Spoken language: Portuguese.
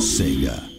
Sega.